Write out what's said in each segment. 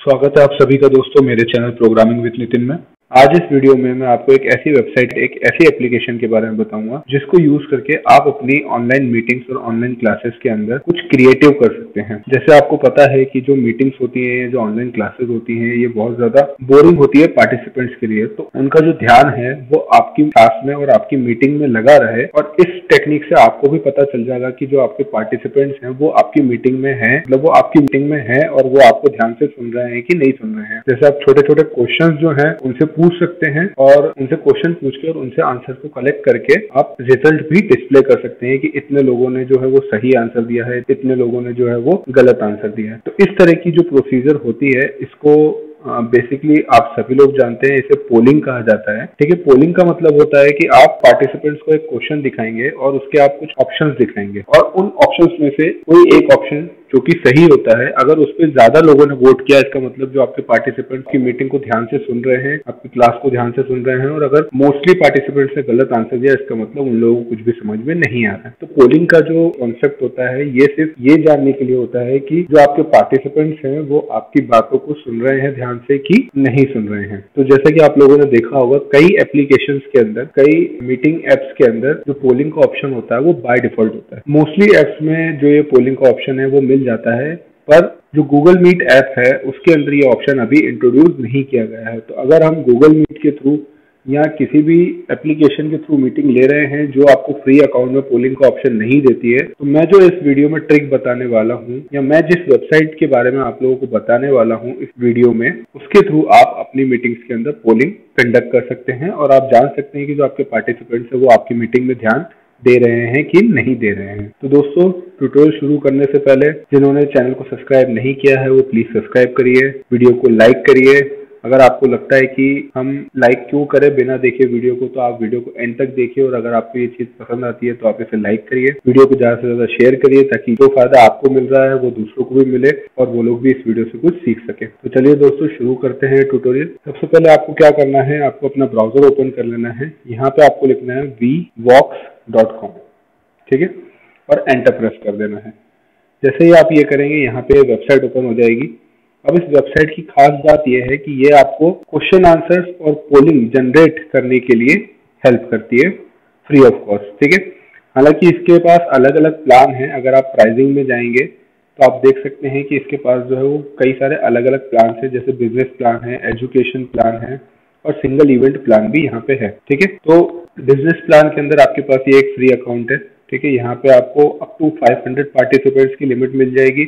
स्वागत है आप सभी का दोस्तों मेरे चैनल प्रोग्रामिंग विद नितिन में। आज इस वीडियो में मैं आपको एक ऐसी वेबसाइट एक ऐसी एप्लीकेशन के बारे में बताऊँगा, जिसको यूज़ करके आप अपनी ऑनलाइन मीटिंग्स और ऑनलाइन क्लासेस के अंदर कुछ क्रिएटिव कर सकते हैं। जैसे आपको पता है कि जो मीटिंग्स होती है, जो ऑनलाइन क्लासेस होती हैं, ये बहुत ज़्यादा बोरिंग होती है पार्टिसिपेंट्स के लिए। तो उनका जो ध्यान है, वो आपकी क्लास में और आपकी मीटिंग में लगा रहे और इस टेक्निक से आपको भी पता चल जाएगा कि जो आपके पार्टिसिपेंट्स हैं, वो आपकी मीटिंग में है मतलब वो आपकी मीटिंग में है और वो आपको ध्यान से सुन रहे हैं कि नहीं सुन रहे हैं। जैसे आप छोटे छोटे क्वेश्चन जो है, उनसे पूछ सकते हैं और उनसे क्वेश्चन पूछ के और उनसे आंसर को कलेक्ट करके आप रिज़ल्ट भी डिस्प्ले कर सकते हैं कि इतने लोगों ने जो है वो सही आंसर दिया है, इतने लोगों ने जो है वो गलत आंसर दिया है। तो इस तरह की जो प्रोसीजर होती है, इसको बेसिकली आप सभी लोग जानते हैं, इसे पोलिंग कहा जाता है। ठीक है पोलिंग का मतलब होता है कि आप पार्टिसिपेंट्स को एक क्वेश्चन दिखाएँगे और उसके आप कुछ ऑप्शंस दिखाएँगे। और उन ऑप्शंस में से कोई एक ऑप्शन जो कि सही होता है, अगर उस पर ज़्यादा लोगों ने वोट किया, इसका मतलब जो आपके पार्टिसिपेंट की मीटिंग को ध्यान से सुन रहे हैं, आपकी क्लास को ध्यान से सुन रहे हैं, और अगर मोस्टली पार्टिसिपेंट्स ने गलत आंसर दिया, इसका मतलब उन लोगों को कुछ भी समझ में नहीं आ रहा तो पोलिंग का जो कॉन्सेप्ट होता है, ये सिर्फ़ ये जानने के लिए होता है कि जो आपके पार्टिसिपेंट्स हैं, वो आपकी बातों को सुन रहे हैं, ध्यान से कि नहीं सुन रहे हैं। तो जैसा कि आप लोगों ने देखा होगा, कई एप्लीकेशन के अंदर, कई मीटिंग एप्स के अंदर जो पोलिंग का ऑप्शन होता है, वो बाय डिफ़ॉल्ट होता है। मोस्टली एप्स में जो ये पोलिंग का ऑप्शन है, वो मिल जाता है, पर जो गूगल मीट ऐप है, उसके अंदर ये ऑप्शन अभी इंट्रोड्यूस नहीं किया गया है। तो अगर हम गूगल मीट के थ्रू या किसी भी एप्लीकेशन के थ्रू मीटिंग ले रहे हैं, जो आपको फ्री अकाउंट में पोलिंग का ऑप्शन नहीं देती है तो मैं जो इस वीडियो में ट्रिक बताने वाला हूँ, या मैं जिस वेबसाइट के बारे में आप लोगों को बताने वाला हूँ इस वीडियो में, उसके थ्रू आप अपनी मीटिंग्स के अंदर पोलिंग कंडक्ट कर सकते हैं, और आप जान सकते हैं कि जो आपके पार्टिसिपेंट्स है, वो आपकी मीटिंग में ध्यान दे रहे हैं कि नहीं दे रहे हैं। तो दोस्तों ट्यूटोरियल शुरू करने से पहले जिन्होंने चैनल को सब्सक्राइब नहीं किया है, वो प्लीज़ सब्सक्राइब करिए वीडियो को लाइक करिए। अगर आपको लगता है कि हम लाइक क्यों करें बिना देखे वीडियो को तो आप वीडियो को एंड तक देखिए और अगर आपको ये चीज़ पसंद आती है तो आप इसे लाइक करिए। वीडियो को ज़्यादा से ज़्यादा शेयर करिए ताकि जो फ़ायदा आपको मिल रहा है, वो दूसरों को भी मिले और वो लोग भी इस वीडियो से कुछ सीख सके। तो चलिए दोस्तों, शुरू करते हैं ट्यूटोरियल सबसे पहले आपको क्या करना है, आपको अपना ब्राउज़र ओपन कर लेना है। यहाँ पे आपको लिखना है वी वॉक्स डॉट कॉम ठीक है? और एंटर प्रेस कर देना है। जैसे ही आप ये करेंगे, यहाँ पे वेबसाइट ओपन हो जाएगी। अब इस वेबसाइट की खास बात यह है कि ये आपको क्वेश्चन आंसर्स और पोलिंग जनरेट करने के लिए हेल्प करती है फ्री ऑफ़ कॉस्ट ठीक है? हालाँकि इसके पास अलग अलग प्लान है। अगर आप प्राइसिंग में जाएँगे तो आप देख सकते हैं कि इसके पास जो है वो कई सारे अलग अलग प्लान है। जैसे बिज़नेस प्लान है एजुकेशन प्लान है, और सिंगल इवेंट प्लान भी यहाँ पे है। ठीक है? तो बिज़नेस प्लान के अंदर आपके पास ये एक फ्री अकाउंट है, ठीक है? यहाँ पे आपको अप टू 500 पार्टिसिपेंट्स की लिमिट मिल जाएगी।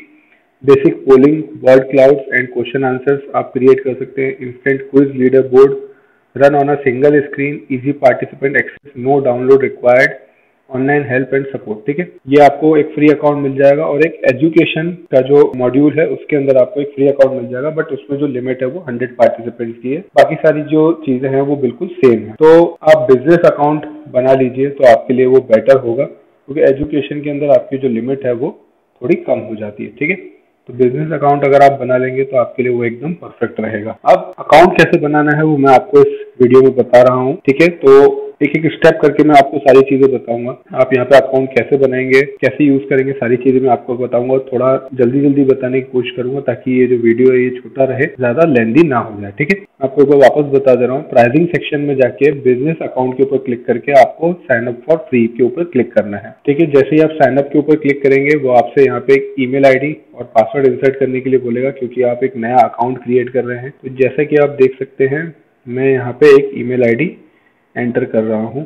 Basic polling word clouds and question answers आप क्रिएट कर सकते हैं। Instant quiz leaderboard run on a single screen easy participant access no download required online help and support, ठीक है? ये आपको एक फ्री अकाउंट मिल जाएगा और एक एजुकेशन का जो मॉड्यूल है, उसके अंदर आपको एक फ्री अकाउंट मिल जाएगा बट उसमें जो लिमिट है वो हंड्रेड पार्टिसिपेंट्स की है। बाकी सारी जो चीज़ें हैं, वो बिल्कुल सेम है। तो आप बिज़नेस अकाउंट बना लीजिए तो आपके लिए वो बेटर होगा, क्योंकि एजुकेशन के अंदर आपकी जो लिमिट है, वो थोड़ी कम हो जाती है, ठीक है? तो बिज़नेस अकाउंट अगर आप बना लेंगे तो आपके लिए वो एकदम परफेक्ट रहेगा। अब अकाउंट कैसे बनाना है, वो मैं आपको इस वीडियो में बता रहा हूँ, ठीक है? तो एक एक स्टेप करके मैं आपको सारी चीज़ें बताऊँगा। आप यहाँ पे अकाउंट कैसे बनाएँगे, कैसे यूज़ करेंगे, सारी चीज़ें मैं आपको बताऊँगा और थोड़ा जल्दी जल्दी बताने की कोशिश करूँगा ताकि ये जो वीडियो है, ये छोटा रहे, ज़्यादा लेंदी ना हो जाए, ठीक है? आपको एक वापस बता दे रहा हूँ। प्राइसिंग सेक्शन में जाके बिज़नेस अकाउंट के ऊपर क्लिक करके आपको साइन अप फॉर फ्री के ऊपर क्लिक करना है, ठीक है? जैसे ही आप साइन अप के ऊपर क्लिक करेंगे, वो आपसे यहाँ पे एक ईमेल आईडी और पासवर्ड इंसर्ट करने के लिए बोलेगा क्योंकि आप एक नया अकाउंट क्रिएट कर रहे हैं। तो जैसा कि आप देख सकते हैं, मैं यहाँ पे एक ईमेल आईडी एंटर कर रहा हूँ।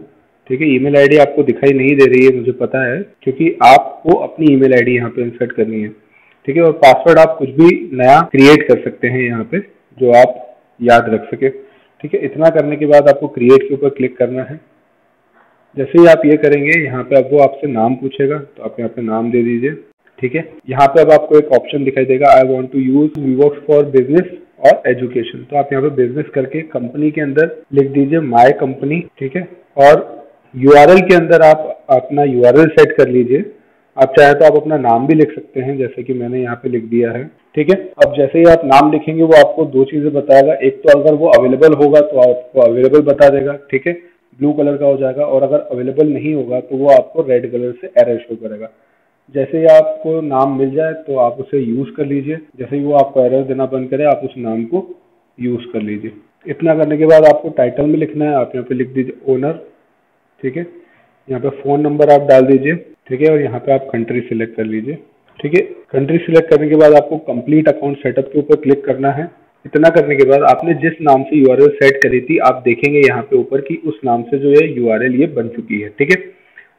ठीक है ईमेल आईडी आपको दिखाई नहीं दे रही है, मुझे पता है, क्योंकि आपको अपनी ईमेल आईडी यहाँ पे इंसर्ट करनी है। ठीक है, और पासवर्ड आप कुछ भी नया क्रिएट कर सकते हैं यहाँ पे, जो आप याद रख सके। ठीक है, इतना करने के बाद आपको क्रिएट के ऊपर क्लिक करना है। जैसे ही आप ये करेंगे, यहाँ पे अब वो आपसे नाम पूछेगा तो आप यहाँ पे नाम दे दीजिए। ठीक है, यहाँ पे अब आपको एक ऑप्शन दिखाई देगा आई वॉन्ट टू यूज़ वीवर्क फॉर बिज़नेस और एजुकेशन तो आप यहाँ पे बिज़नेस करके कंपनी के अंदर लिख दीजिए माई कंपनी ठीक है? और यूआरएल के अंदर आप अपना यूआरएल सेट कर लीजिए। आप चाहे तो आप अपना नाम भी लिख सकते हैं, जैसे कि मैंने यहाँ पे लिख दिया है, ठीक है? अब जैसे ही आप नाम लिखेंगे, वो आपको दो चीज़ें बताएगा। एक तो अगर वो अवेलेबल होगा तो आपको अवेलेबल बता देगा, ठीक है? ब्लू कलर का हो जाएगा, और अगर अवेलेबल नहीं होगा तो वो आपको रेड कलर से एरर शो करेगा। जैसे ही आपको नाम मिल जाए तो आप उसे यूज़ कर लीजिए। जैसे ही वो आपको एरर देना बंद करे, आप उस नाम को यूज़ कर लीजिए। इतना करने के बाद आपको टाइटल में लिखना है। आप यहाँ पे लिख दीजिए ओनर ठीक है? यहाँ पे फ़ोन नंबर आप डाल दीजिए, ठीक है? और यहाँ पे आप कंट्री सिलेक्ट कर लीजिए, ठीक है? कंट्री सिलेक्ट करने के बाद आपको कंप्लीट अकाउंट सेटअप के ऊपर क्लिक करना है। इतना करने के बाद आपने जिस नाम से यूआरएल सेट करी थी, आप देखेंगे यहाँ पे ऊपर की उस नाम से जो है यूआरएल ये बन चुकी है, ठीक है?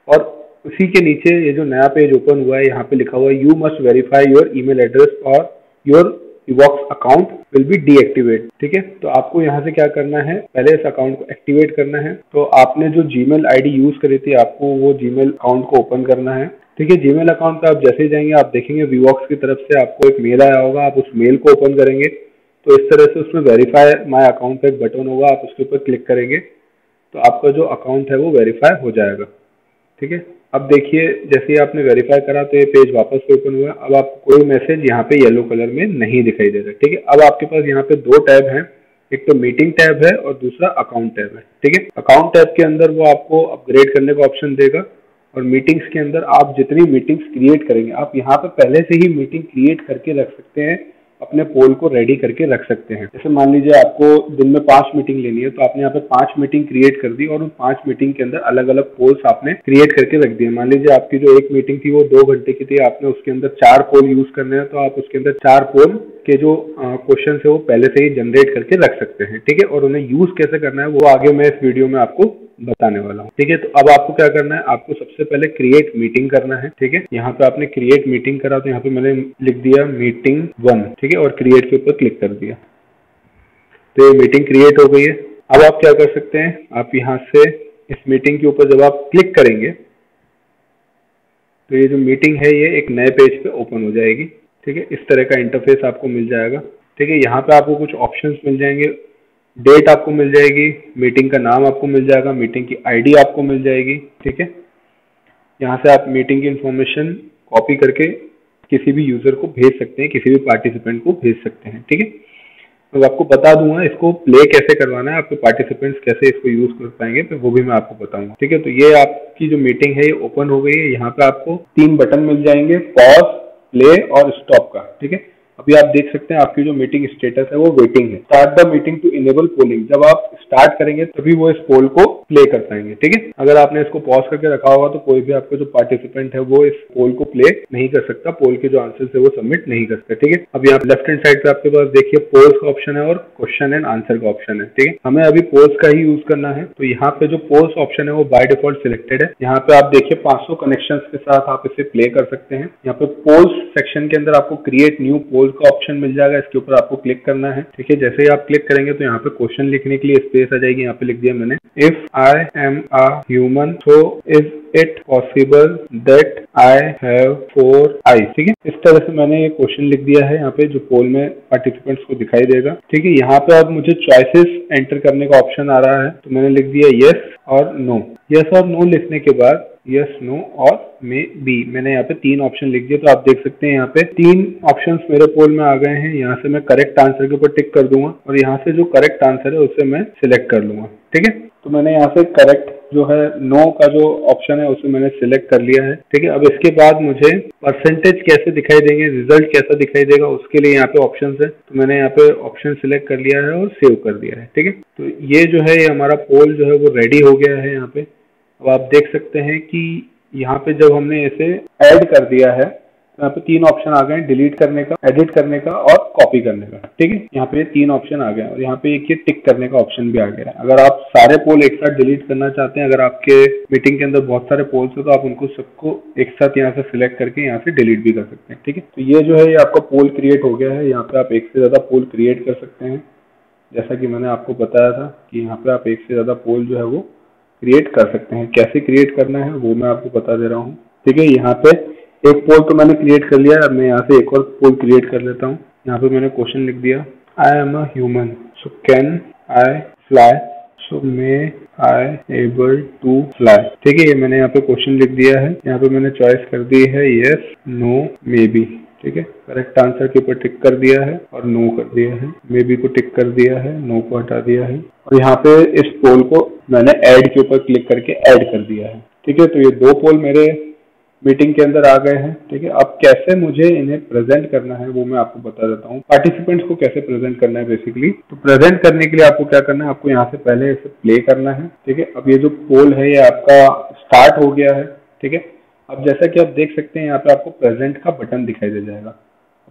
और उसी के नीचे ये जो नया पेज ओपन हुआ है, यहाँ पे लिखा हुआ है you must verify your email address और your Vevox account will be deactivate ठीक है? तो आपको यहाँ से क्या करना है? पहले इस अकाउंट को एक्टिवेट करना है। तो आपने जो जीमेल आईडी यूज़ करी थी, आपको वो जीमेल अकाउंट को ओपन करना है। ठीक है? जीमेल अकाउंट पे आप जैसे ही जाएँगे, आप देखेंगे वीवॉक्स की तरफ़ से आपको एक मेल आया होगा, आप उस मेल को ओपन करेंगे। तो इस तरह से उसमें वेरीफाई माई अकाउंट का एक बटन होगा, आप उसके ऊपर क्लिक करेंगे। तो आपका जो अकाउंट है, वो वेरीफाई हो जाएगा। ठीक है? अब देखिए, जैसे ही आपने वेरीफाई करा तो ये पेज वापस से ओपन हुआ अब आपको कोई मैसेज यहाँ पे येलो कलर में नहीं दिखाई दे रहा। ठीक है? अब आपके पास यहाँ पे दो टैब हैं। एक तो मीटिंग टैब है और दूसरा अकाउंट टैब है। ठीक है? अकाउंट टैब के अंदर वो आपको अपग्रेड करने का ऑप्शन देगा और मीटिंग्स के अंदर आप जितनी मीटिंग्स क्रिएट करेंगे, आप यहाँ पे पहले से ही मीटिंग क्रिएट करके रख सकते हैं। अपने पोल को रेडी करके रख सकते हैं। जैसे मान लीजिए आपको दिन में पाँच मीटिंग लेनी है तो आपने यहाँ पे पाँच मीटिंग क्रिएट कर दी और उन पाँच मीटिंग के अंदर अलग अलग पोल्स आपने क्रिएट करके रख दिए। मान लीजिए आपकी जो एक मीटिंग थी वो दो घंटे की थी, आपने उसके अंदर चार पोल यूज़ करने हैं तो आप उसके अंदर चार पोल के जो क्वेश्चन है वो पहले से ही जनरेट करके रख सकते हैं। ठीक है? और उन्हें यूज़ कैसे करना है, वो आगे मैं इस वीडियो में आपको बताने वाला हूँ। ठीक है तो अब आपको क्या करना है, आपको सबसे पहले क्रिएट मीटिंग करना है, ठीक है? यहाँ पे आपने क्रिएट मीटिंग करा तो यहाँ पे मैंने लिख दिया मीटिंग वन ठीक है? और क्रिएट के ऊपर क्लिक कर दिया। तो ये मीटिंग क्रिएट हो गई है। अब आप क्या कर सकते हैं, आप यहाँ से इस मीटिंग के ऊपर जब आप क्लिक करेंगे तो ये जो मीटिंग है, ये एक नए पेज पे ओपन हो जाएगी, ठीक है? इस तरह का इंटरफेस आपको मिल जाएगा। ठीक है, यहाँ पे आपको कुछ ऑप्शंस मिल जाएँगे। डेट आपको मिल जाएगी मीटिंग का नाम आपको मिल जाएगा मीटिंग की आईडी आपको मिल जाएगी, ठीक है? यहाँ से आप मीटिंग की इंफॉर्मेशन कॉपी करके किसी भी यूज़र को भेज सकते हैं, किसी भी पार्टिसिपेंट को भेज सकते हैं, ठीक है? तो आपको बता दूँगा इसको प्ले कैसे करवाना है, आपके पार्टिसिपेंट्स कैसे इसको यूज़ कर पाएँगे तो वो भी मैं आपको बताऊँगा, ठीक है? तो ये आपकी जो मीटिंग है, ये ओपन हो गई है, यहाँ पे आपको तीन बटन मिल जाएँगे पॉज प्ले और स्टॉप का, ठीक है? अभी आप देख सकते हैं आपकी जो मीटिंग स्टेटस है, वो वेटिंग है। Start the meeting to enable polling जब आप स्टार्ट करेंगे, तभी वो इस पोल को प्ले कर पाएँगे, ठीक है? अगर आपने इसको पॉज करके रखा होगा तो कोई भी आपका जो पार्टिसिपेंट है, वो इस पोल को प्ले नहीं कर सकता। पोल के जो आंसर है, वो सबमिट नहीं कर सकता, ठीक है? अब यहाँ लेफ़्ट हैंड साइड पे आपके पास देखिए पोल्स का ऑप्शन है और क्वेश्चन एंड आंसर का ऑप्शन है, ठीक है? हमें अभी पोल्स का ही यूज़ करना है। तो यहाँ पे जो पोल्स ऑप्शन है, वो बाय डिफ़ॉल्ट सिलेक्टेड है। यहाँ पे आप देखिए 500 कनेक्शन के साथ आप इसे प्ले कर सकते हैं। यहाँ पे पोल्स सेक्शन के अंदर आपको क्रिएट न्यू पोल्स का ऑप्शन मिल जाएगा, इसके ऊपर आपको क्लिक करना है। ठीक है, जैसे ही आप क्लिक करेंगे तो यहाँ पे क्वेश्चन लिखने के लिए स्पेस आ जाएगी, यहाँ पे लिख दिया मैंने। If I am a human so is it possible that I have four eye ठीक है, इस तरह से मैंने ये क्वेश्चन लिख दिया है यहाँ पे, जो पोल में पार्टिसिपेंट्स को दिखाई देगा। ठीक है, यहाँ पे अब मुझे चॉइसेस एंटर करने का ऑप्शन आ रहा है तो मैंने लिख दिया यस और नो यस और नो लिखने के बाद यस नो और मे बी मैंने यहाँ पे तीन ऑप्शन लिख दिए तो आप देख सकते हैं यहाँ पे तीन ऑप्शंस मेरे पोल में आ गए हैं। यहाँ से मैं करेक्ट आंसर के ऊपर टिक कर दूँगा और यहाँ से जो करेक्ट आंसर है, उसे मैं सिलेक्ट कर लूँगा। ठीक है? तो मैंने यहाँ से करेक्ट जो है नो का जो ऑप्शन है, उसे मैंने सिलेक्ट कर लिया है। ठीक है? अब इसके बाद मुझे परसेंटेज कैसे दिखाई देंगे रिज़ल्ट कैसा दिखाई देगा, उसके लिए यहाँ पे ऑप्शन है। तो मैंने यहाँ पे ऑप्शन सिलेक्ट कर लिया है और सेव कर दिया है। ठीक है? तो ये जो है, ये हमारा पोल जो है, वो रेडी हो गया है यहाँ पे। अब आप देख सकते हैं कि यहाँ पे जब हमने इसे ऐड कर दिया है तो यहाँ पे तीन ऑप्शन आ गए डिलीट करने का एडिट करने का और कॉपी करने का। ठीक है? यहाँ पे तीन ऑप्शन आ गए और यहाँ पे एक ये टिक करने का ऑप्शन भी आ गया है। अगर आप सारे पोल एक साथ डिलीट करना चाहते हैं, अगर आपके मीटिंग के अंदर बहुत सारे पोल्स हो तो आप उनको सबको एक साथ यहाँ से सिलेक्ट करके यहाँ से डिलीट भी कर सकते हैं। ठीक है? तो ये जो है, ये आपका पोल क्रिएट हो गया है। यहाँ पे आप एक से ज़्यादा पोल क्रिएट कर सकते हैं। जैसा कि मैंने आपको बताया था कि यहाँ पे आप एक से ज़्यादा पोल जो है, वो क्रिएट कर सकते हैं। कैसे क्रिएट करना है, वो मैं आपको बता दे रहा हूँ। ठीक है, यहाँ पे एक पोल तो मैंने क्रिएट कर लिया। अब मैं यहाँ से एक और पोल क्रिएट कर लेता हूँ। यहाँ पे मैंने क्वेश्चन लिख दिया। I am a human so can I fly so may I able to fly ठीक है, ये मैंने यहाँ पे क्वेश्चन लिख दिया है। यहाँ पे मैंने चॉइस कर दी है यस नो मे बी ठीक है करेक्ट आंसर के ऊपर टिक कर दिया है और नो कर दिया है। मे बी को टिक कर दिया है नो को हटा दिया है। और यहाँ पे इस पोल को मैंने ऐड के ऊपर क्लिक करके ऐड कर दिया है। ठीक है? तो ये दो पोल मेरे मीटिंग के अंदर आ गए हैं। ठीक है? अब कैसे मुझे इन्हें प्रेजेंट करना है वो मैं आपको बता देता हूँ। पार्टिसिपेंट्स को कैसे प्रेजेंट करना है बेसिकली तो प्रेजेंट करने के लिए आपको क्या करना है? आपको यहाँ से पहले इसे प्ले करना है। ठीक है? अब ये जो पोल है, ये आपका स्टार्ट हो गया है। ठीक है? अब जैसा कि आप देख सकते हैं, यहाँ पे आपको प्रेजेंट का बटन दिखाई दे जाएगा।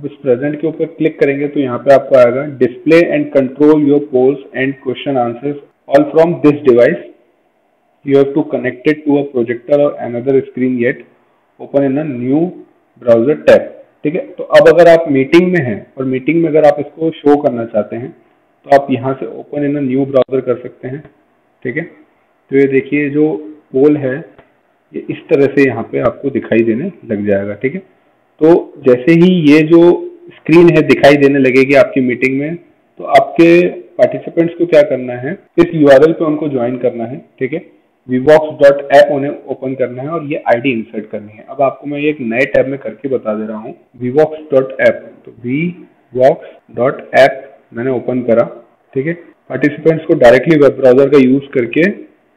अब इस प्रेजेंट के ऊपर क्लिक करेंगे तो यहाँ पे आपको आएगा display and control your polls and question answers all from this device you have to connected to a projector और another screen yet open in a new browser tab ठीक है? तो अब अगर आप मीटिंग में हैं और मीटिंग में अगर आप इसको शो करना चाहते हैं तो आप यहाँ से ओपन इन न्यू ब्राउज़र कर सकते हैं। ठीक है? तो ये देखिए जो पोल है, ये इस तरह से यहाँ पे आपको दिखाई देने लग जाएगा। ठीक है? तो जैसे ही ये जो स्क्रीन है दिखाई देने लगेगी आपकी मीटिंग में तो आपके पार्टिसिपेंट्स को क्या करना है, इस यू पे उनको ज्वाइन करना है, ठीक है? वीवॉक्स डॉट ऐप उन्हें ओपन करना है और ये आईडी इंसर्ट करनी है। अब आपको मैं एक नए टैब में करके बता दे रहा हूँ वीवॉक्स डॉट ऐप तो वी वॉक्स डॉट ऐप मैंने ओपन करा, ठीक है? पार्टिसिपेंट्स को डायरेक्टली वेब ब्राउज़र का यूज़ करके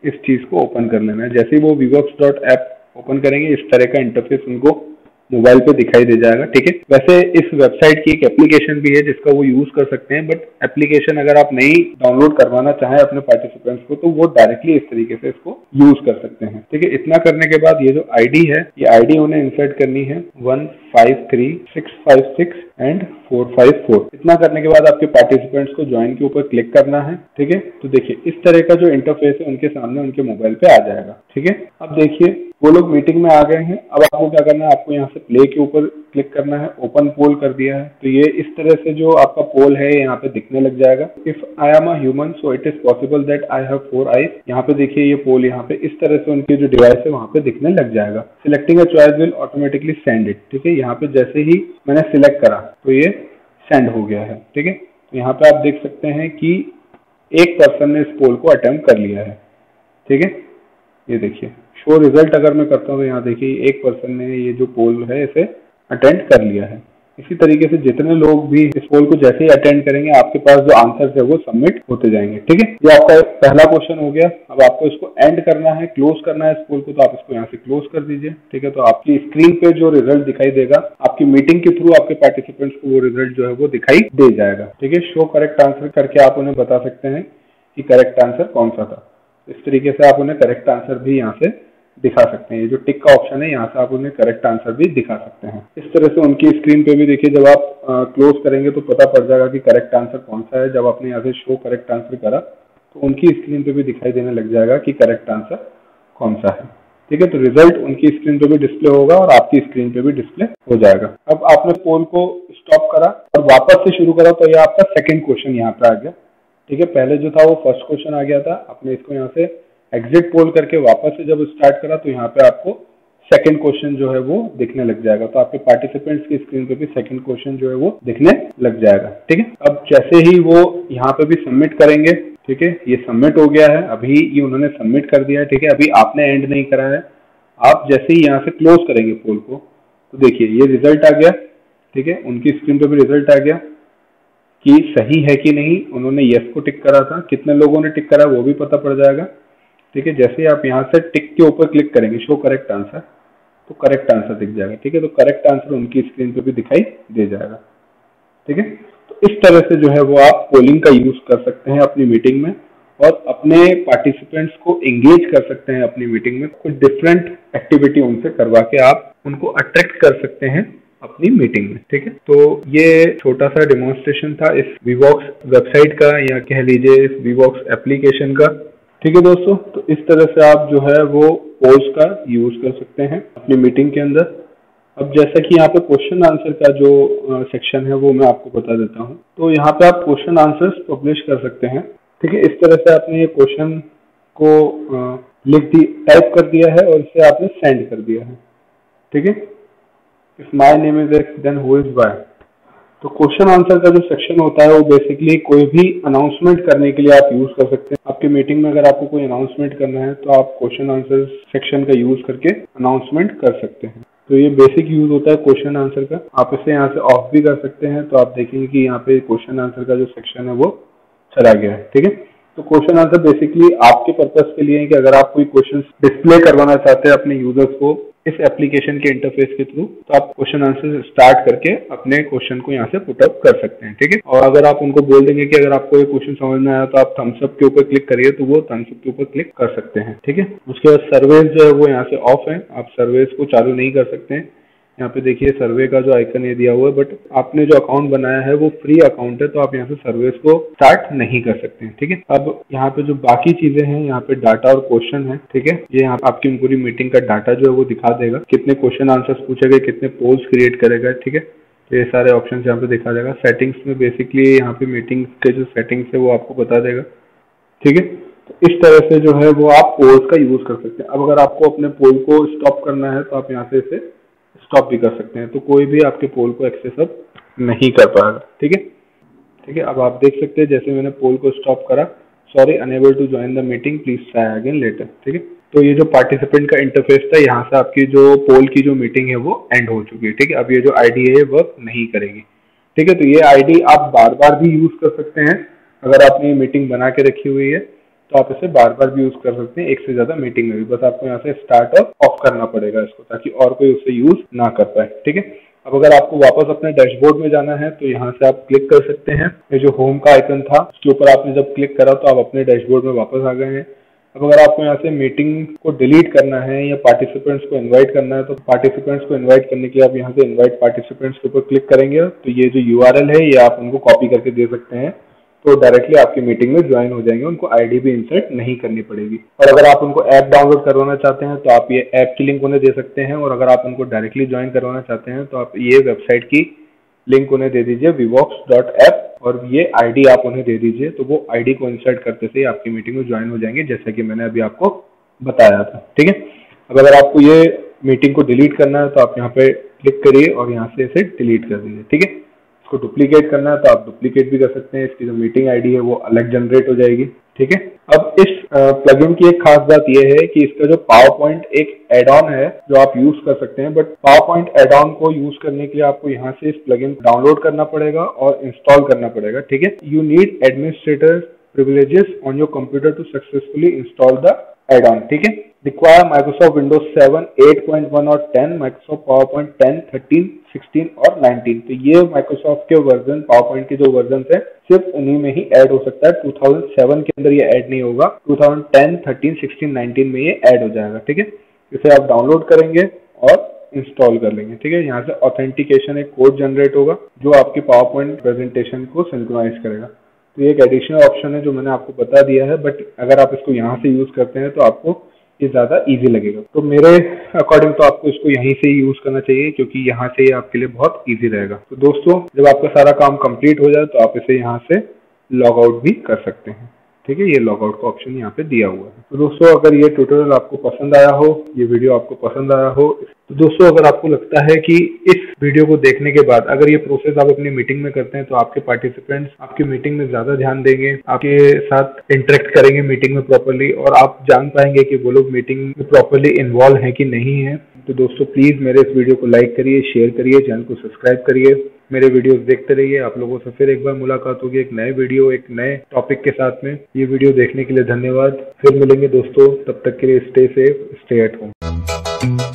इस चीज़ को ओपन कर लेना है। जैसे ही वो वीवॉक्स डॉट ऐप ओपन करेंगे, इस तरह का इंटरफेस उनको मोबाइल पे दिखाई दे जाएगा, ठीक है? वैसे इस वेबसाइट की एक एप्लीकेशन भी है जिसका वो यूज़ कर सकते हैं बट एप्लीकेशन अगर आप नहीं डाउनलोड करवाना चाहें अपने पार्टिसिपेंट्स को तो वो डायरेक्टली इस तरीके से इसको यूज़ कर सकते हैं, ठीक है? इतना करने के बाद ये जो आईडी है, ये आईडी उन्हें इंसर्ट करनी है one five three six five six and four five four इतना करने के बाद आपके पार्टिसिपेंट्स को ज्वाइन के ऊपर क्लिक करना है, ठीक है? तो देखिए, इस तरह का जो इंटरफेस है उनके सामने उनके मोबाइल पे आ जाएगा, ठीक है? अब देखिए वो लोग मीटिंग में आ गए हैं। अब आपको क्या करना है? आपको यहाँ से प्ले के ऊपर क्लिक करना है। ओपन पोल कर दिया है। तो ये इस तरह से जो आपका पोल है यहाँ पे दिखने लग जाएगा। If I am human so it is possible that I have four eyes यहाँ पे देखिए ये पोल यहाँ पे इस तरह से उनकी जो डिवाइस है, वहाँ पे दिखने लग जाएगा। Selecting a choice will automatically send it ठीक है? यहाँ पे जैसे ही मैंने सिलेक्ट करा तो ये सेंड हो गया है। ठीक है? तो यहाँ पे आप देख सकते हैं कि एक पर्सन ने इस पोल को अटेम्प्ट कर लिया है। ठीक है? ये देखिए। शो रिज़ल्ट अगर मैं करता हूँ तो यहाँ देखिए, एक पर्सन ने ये जो पोल है, इसे अटेंड कर लिया है। इसी तरीके से जितने लोग भी इस पोल को जैसे ही अटेंड करेंगे, आपके पास जो आंसर है, वो सबमिट होते जाएँगे, ठीक है? ये आपका पहला क्वेश्चन हो गया। अब आपको इसको एंड करना है क्लोज करना है इस पोल को तो आप इसको यहाँ से क्लोज कर दीजिए, ठीक है? तो आपकी स्क्रीन पे जो रिज़ल्ट दिखाई देगा, आपकी मीटिंग के थ्रू आपके पार्टिसिपेंट्स को वो रिज़ल्ट जो है, वो दिखाई दे जाएगा, ठीक है? शो करेक्ट आंसर करके आप उन्हें बता सकते हैं कि करेक्ट आंसर कौन सा था। इस तरीके से आप उन्हें करेक्ट आंसर भी यहाँ से दिखा सकते हैं। ये जो टिक का ऑप्शन है, यहाँ से आप उन्हें करेक्ट आंसर भी दिखा सकते हैं। इस तरह से उनकी स्क्रीन पे भी देखिए, जब आप क्लोज करेंगे तो पता पड़ जाएगा कि करेक्ट आंसर कौन सा है। जब आपने यहाँ से शो करेक्ट आंसर करा तो उनकी स्क्रीन पे भी दिखाई देने लग जाएगा कि करेक्ट आंसर कौन सा है। ठीक है? तो रिज़ल्ट उनकी स्क्रीन पे भी डिस्प्ले होगा और आपकी स्क्रीन पे भी डिस्प्ले हो जाएगा। अब आपने पोल को स्टॉप करा और वापस से शुरू करा तो ये आपका सेकेंड क्वेश्चन यहाँ पे आ गया। ठीक है? पहले जो था वो फ़र्स्ट क्वेश्चन आ गया था। आपने इसको यहाँ से एग्जिट पोल करके वापस से जब स्टार्ट करा तो यहाँ पे आपको सेकंड क्वेश्चन जो है वो दिखने लग जाएगा। तो आपके पार्टिसिपेंट्स की स्क्रीन पे भी सेकंड क्वेश्चन जो है वो दिखने लग जाएगा। ठीक है? अब जैसे ही वो यहाँ पे भी सबमिट करेंगे, ठीक है? ये सबमिट हो गया है। अभी ये उन्होंने सबमिट कर दिया है, ठीक है? अभी आपने एंड नहीं करा है। आप जैसे ही यहाँ से क्लोज करेंगे पोल को तो देखिए, ये रिज़ल्ट आ गया, ठीक है? उनकी स्क्रीन पे भी रिज़ल्ट आ गया कि सही है कि नहीं। उन्होंने यस को टिक करा था। कितने लोगों ने टिक करा, वो भी पता पड़ जाएगा। ठीक है, जैसे आप यहाँ से टिक के ऊपर क्लिक करेंगे शो करेक्ट आंसर तो करेक्ट आंसर दिख जाएगा, ठीक है? तो करेक्ट आंसर उनकी स्क्रीन पे भी दिखाई दे जाएगा, ठीक है? तो इस तरह से जो है वो आप पोलिंग का यूज़ कर सकते हैं अपनी मीटिंग में और अपने पार्टिसिपेंट्स को एंगेज कर सकते हैं अपनी मीटिंग में। कुछ डिफरेंट एक्टिविटी उनसे करवा के आप उनको अट्रैक्ट कर सकते हैं अपनी मीटिंग में, ठीक है? तो ये छोटा सा डेमोन्स्ट्रेशन था इस वीवॉक्स वेबसाइट का या कह लीजिए इस वीवॉक्स एप्लीकेशन का। ठीक है दोस्तों तो इस तरह से आप जो है वो पोल्स का यूज़ कर सकते हैं अपनी मीटिंग के अंदर। अब जैसा कि यहाँ पे क्वेश्चन आंसर का जो सेक्शन है वो मैं आपको बता देता हूँ। तो यहाँ पे आप क्वेश्चन आंसर्स पब्लिश कर सकते हैं। ठीक है, इस तरह से आपने ये क्वेश्चन को लिख दी टाइप कर दिया है और इसे आपने सेंड कर दिया है। ठीक है? If my name is X then who is Y तो क्वेश्चन आंसर का जो सेक्शन होता है, वो बेसिकली कोई भी अनाउंसमेंट करने के लिए आप यूज़ कर सकते हैं। आपकी मीटिंग में अगर आपको कोई अनाउंसमेंट करना है तो आप क्वेश्चन आंसर सेक्शन का यूज़ करके अनाउंसमेंट कर सकते हैं। तो ये बेसिक यूज़ होता है क्वेश्चन आंसर का। आप इसे यहाँ से ऑफ़ भी कर सकते हैं तो आप देखेंगे कि यहाँ पे क्वेश्चन आंसर का जो सेक्शन है, वो चला गया है, ठीक है? तो क्वेश्चन आंसर बेसिकली आपके पर्पज के लिए है कि अगर आप कोई क्वेश्चन डिस्प्ले करवाना चाहते हैं अपने यूज़र्स को इस एप्लीकेशन के इंटरफेस के थ्रू तो आप क्वेश्चन आंसर स्टार्ट करके अपने क्वेश्चन को यहाँ से पुटअप कर सकते हैं, ठीक है? और अगर आप उनको बोल देंगे कि अगर आपको ये क्वेश्चन समझ में आया तो आप थम्सअप के ऊपर क्लिक करिए तो वो थम्सअप के ऊपर क्लिक कर सकते हैं, ठीक है? उसके बाद सर्वेज जो है वो यहाँ से ऑफ़ है, आप सर्वेज को चालू नहीं कर सकते हैं। यहाँ पे देखिए सर्वे का जो आइकन ये दिया हुआ है बट आपने जो अकाउंट बनाया है वो फ्री अकाउंट है तो आप यहाँ से सर्विस को स्टार्ट नहीं कर सकते हैं, ठीक है? अब यहाँ पे जो बाकी चीज़ें हैं, यहाँ पे डाटा और क्वेश्चन है, ठीक है? ये यहाँ आपकी पूरी मीटिंग का डाटा जो है वो दिखा देगा, कितने क्वेश्चन आंसर्स पूछे गए, कितने पोल्स क्रिएट करेगा ठीक है? तो ये सारे ऑप्शन यहाँ पे दिखा देगा सेटिंग्स में बेसिकली यहाँ पे मीटिंग के जो सेटिंग्स है वो आपको बता देगा, ठीक है? तो इस तरह से जो है वो आप पोल्स का यूज़ कर सकते हैं। अब अगर आपको अपने पोल को स्टॉप करना है तो आप यहाँ से इसे स्टॉप भी कर सकते हैं। तो कोई भी आपके पोल को एक्सेस अब नहीं कर पाएगा। ठीक है? ठीक है? अब आप देख सकते हैं, जैसे मैंने पोल को स्टॉप करा sorry unable to join the meeting please try again later ठीक है? तो ये जो पार्टिसिपेंट का इंटरफेस था, यहाँ से आपकी जो पोल की जो मीटिंग है, वो एंड हो चुकी है। ठीक है? अब ये जो आईडी है वर्क नहीं करेगी। ठीक है? तो ये आईडी आप बार बार भी यूज़ कर सकते हैं, अगर आपने ये मीटिंग बना के रखी हुई है। तो आप इसे बार बार भी यूज़ कर सकते हैं, एक से ज़्यादा मीटिंग में भी। बस आपको यहाँ से स्टार्ट और ऑफ़ करना पड़ेगा इसको, ताकि और कोई उससे यूज़ ना कर पाए, ठीक है? अब अगर आपको वापस अपने डैशबोर्ड में जाना है तो यहाँ से आप क्लिक कर सकते हैं। ये जो होम का आइकन था, उसके ऊपर आपने जब क्लिक करा तो आप अपने डैशबोर्ड में वापस आ गए हैं। अब अगर आपको यहाँ से मीटिंग को डिलीट करना है या पार्टिसिपेंट्स को इनवाइट करना है तो पार्टिसिपेंट्स को इनवाइट करने के लिए आप यहाँ से इनवाइट पार्टिसिपेंट्स के ऊपर क्लिक करेंगे। तो ये जो यूआरएल है, ये आप उनको कॉपी करके दे सकते हैं। तो डायरेक्टली आपकी मीटिंग में ज्वाइन हो जाएँगे, उनको आईडी भी इंसर्ट नहीं करनी पड़ेगी। और अगर आप उनको ऐप डाउनलोड करवाना चाहते हैं तो आप ये ऐप की लिंक उन्हें दे सकते हैं, और अगर आप उनको डायरेक्टली ज्वाइन करवाना चाहते हैं तो आप ये वेबसाइट की लिंक उन्हें दे दीजिए विवॉक्स डॉट ऐप और ये आईडी आप उन्हें दे दीजिए तो वो आईडी को इंसर्ट करते से आपकी मीटिंग में ज्वाइन हो जाएँगे, जैसा कि मैंने अभी आपको बताया था। ठीक है? अब अगर आपको ये मीटिंग को डिलीट करना है तो आप यहाँ पे क्लिक करिए और यहाँ से इसे डिलीट कर दीजिए। ठीक है? इसको डुप्लीकेट करना है तो आप डुप्लीकेट भी कर सकते हैं। इसकी जो मीटिंग आईडी है वो अलग जनरेट हो जाएगी, ठीक है? अब इस प्लगइन की एक खास बात यह है कि इसका जो पावर पॉइंट एक एड ऑन है जो आप यूज़ कर सकते हैं but PowerPoint add on को यूज़ करने के लिए आपको यहाँ से इस प्लगइन डाउनलोड करना पड़ेगा और इंस्टॉल करना पड़ेगा, ठीक है? You need administrator privileges on your computer to successfully install the add-on, ठीक है? रिक्वायर माइक्रोसॉफ्ट विंडोज़ 7 8.1 और 10 Microsoft PowerPoint ten thirteen sixteen और 19 तो ये माइक्रोसॉफ्ट के वर्जन पॉइंट के जो वर्जन है, सिर्फ़ उन्हीं में ही ऐड हो सकता है। 2007 के अंदर ये ऐड नहीं होगा। 2010 13 16 19 में ये ऐड हो जाएगा, ठीक है? इसे आप डाउनलोड करेंगे और इंस्टॉल कर लेंगे, ठीक है? यहाँ से ऑथेंटिकेशन एक कोड जनरेट होगा, जो आपकी पावर पॉइंट प्रेजेंटेशन को सिंक्रोनाइज करेगा। तो ये एक एडिशनल ऑप्शन है जो मैंने आपको बता दिया है बट अगर आप इसको यहाँ से यूज़ करते हैं तो आपको ये ज़्यादा इजी लगेगा। तो मेरे अकॉर्डिंग तो आपको इसको यहीं से यूज़ करना चाहिए, क्योंकि यहाँ से ये आपके लिए बहुत ईजी रहेगा। तो दोस्तों, जब आपका सारा काम कंप्लीट हो जाए तो आप इसे यहाँ से लॉग आउट भी कर सकते हैं। ठीक है, ये लॉग आउट का ऑप्शन यहाँ पे दिया हुआ है। तो दोस्तों, अगर ये ट्यूटोरियल आपको पसंद आया हो, ये वीडियो आपको पसंद आया हो दोस्तों, अगर आपको लगता है कि इस वीडियो को देखने के बाद अगर ये प्रोसेस आप अपनी मीटिंग में करते हैं तो आपके पार्टिसिपेंट्स आपकी मीटिंग में ज़्यादा ध्यान देंगे, आपके साथ इंटरेक्ट करेंगे मीटिंग में प्रॉपरली और आप जान पाएँगे कि वो लोग मीटिंग में प्रॉपरली इन्वॉल्व है कि नहीं है। तो दोस्तों प्लीज़ मेरे इस वीडियो को लाइक करिए शेयर करिए चैनल को सब्सक्राइब करिए। मेरे वीडियोस देखते रहिए। आप लोगों से फिर एक बार मुलाकात होगी एक नए वीडियो एक नए टॉपिक के साथ में। ये वीडियो देखने के लिए धन्यवाद। फिर मिलेंगे दोस्तों, तब तक के लिए stay safe stay at home